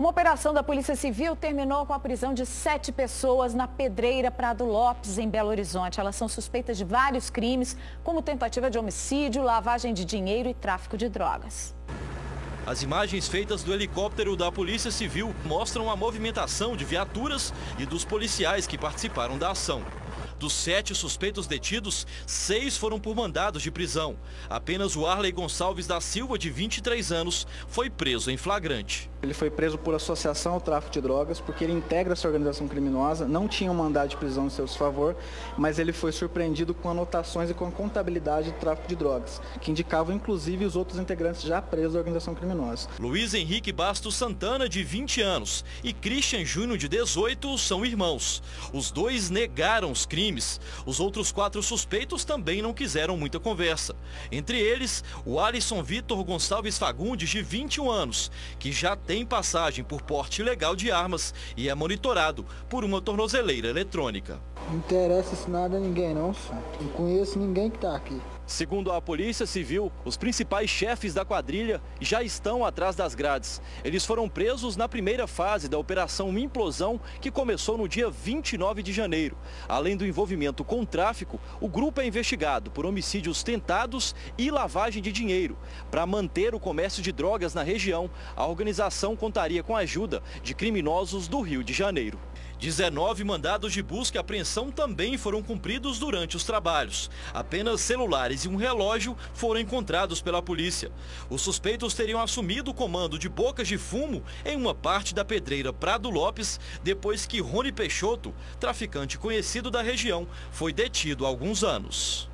Uma operação da Polícia Civil terminou com a prisão de sete pessoas na Pedreira Prado Lopes, em Belo Horizonte. Elas são suspeitas de vários crimes, como tentativa de homicídio, lavagem de dinheiro e tráfico de drogas. As imagens feitas do helicóptero da Polícia Civil mostram a movimentação de viaturas e dos policiais que participaram da ação. Dos sete suspeitos detidos, seis foram por mandados de prisão. Apenas o Arley Gonçalves da Silva, de 23 anos, foi preso em flagrante. Ele foi preso por associação ao tráfico de drogas, porque ele integra essa organização criminosa, não tinha um mandado de prisão em seu favor, mas ele foi surpreendido com anotações e com a contabilidade do tráfico de drogas, que indicavam inclusive os outros integrantes já presos da organização criminosa. Luiz Henrique Bastos Santana, de 20 anos, e Christian Júnior, de 18, são irmãos. Os dois negaram os crimes. Os outros quatro suspeitos também não quiseram muita conversa. Entre eles, o Alisson Vitor Gonçalves Fagundes, de 21 anos, que já tem passagem por porte ilegal de armas e é monitorado por uma tornozeleira eletrônica. Não interessa isso nada a ninguém não, senhor. Não conheço ninguém que está aqui. Segundo a Polícia Civil, os principais chefes da quadrilha já estão atrás das grades. Eles foram presos na primeira fase da Operação Implosão, que começou no dia 29 de janeiro. Além do envolvimento com tráfico, o grupo é investigado por homicídios tentados e lavagem de dinheiro. Para manter o comércio de drogas na região, a organização contaria com a ajuda de criminosos do Rio de Janeiro. 19 mandados de busca e apreensão também foram cumpridos durante os trabalhos. Apenas celulares e um relógio foram encontrados pela polícia. Os suspeitos teriam assumido o comando de bocas de fumo em uma parte da pedreira Prado Lopes, depois que Rony Peixoto, traficante conhecido da região, foi detido há alguns anos.